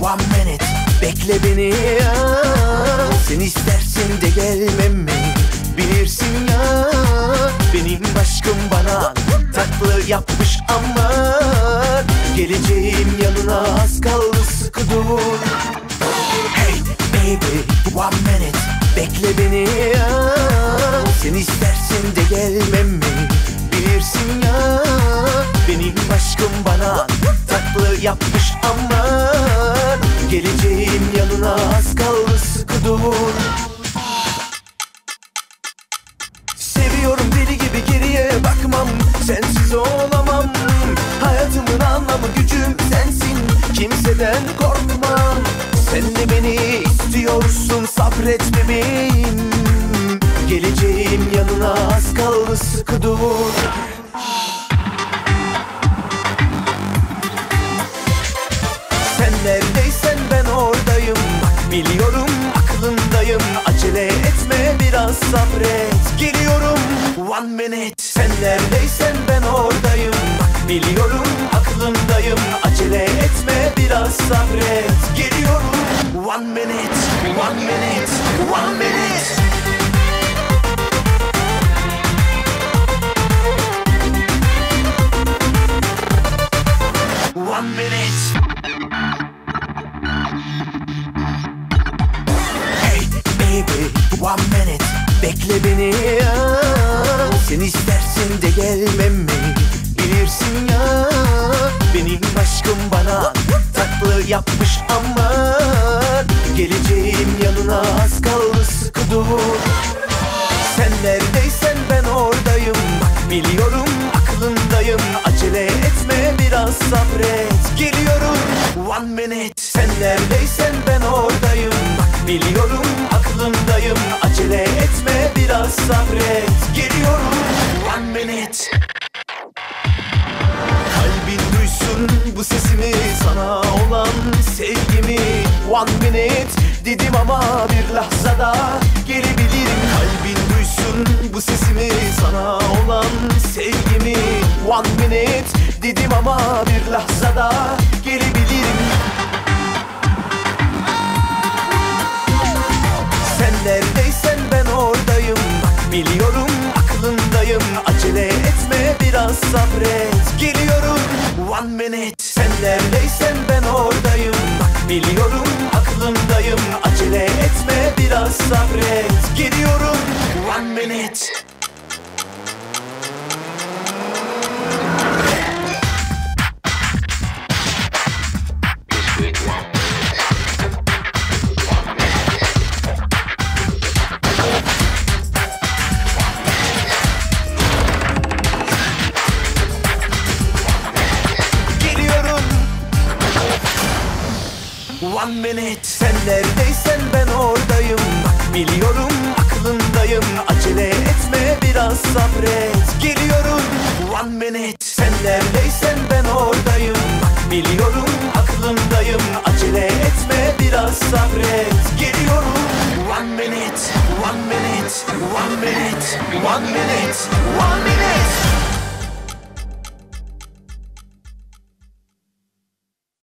one minute. Bekle beni. Ya Sen istersin de gelmem mi? Bilirsin ya. Benim aşkım bana Tatlı yapmış ama Geleceğim yanına az kaldı sıkı dur. Hey baby one minute. Bekle beni. Ya Sen istersin de gelmem mi? Bilirsin ya. Benim aşkım bana Tatlı yapmış ama Geleceğim yanına az kaldı sıkı dur. Seviyorum deli gibi geriye bakmam Sensiz olamam. Hayatımın anlamı gücüm sensin Kimseden korkmam. Sen de beni istiyorsun sabret bebeğim Geleceğim yanına az kaldı sıkı dur Biliyorum aklındayım Acele etme biraz sabret. Geliyorum one minute. Sen neredeysen ben oradayım. Biliyorum aklındayım Acele etme biraz sabret. Geliyorum one minute. One minute. One minute. One minute one minute. Bekle beni. Ya Sen istersin de gelmem mi? Bilirsin ya. Benim aşkım bana Tatlı yapmış ama Geleceğim yanına az kaldı sıkı dur. Sen neredeysen ben oradayım. Biliyorum aklındayım. Acele etme biraz sabret. Geliyorum. One minute. Sen neredeysen ben oradayım. Biliyorum sabret Geliyorum. One minute. Kalbin duysun bu sesimi sana olan sevgimi. One minute dedim ama bir lahzada gelebilirim. Kalbin duysun bu sesimi sana olan sevgimi. One minute dedim ama bir lahzada gelebilirim Biliyorum aklındayım. Acele etme biraz sabret. Geliyorum one minute. Sen neredeysen ben oradayım. Biliyorum aklındayım. Acele etme biraz sabret. Geliyorum one minute one minute Sen neredeysen ben oradayım. Bak biliyorum aklındayım. Acele etme biraz sabret. Geliyorum. One minute Sen neredeysen ben oradayım. Bak biliyorum aklındayım. Acele etme biraz sabret. Geliyorum. One minute One minute One minute One minute One minute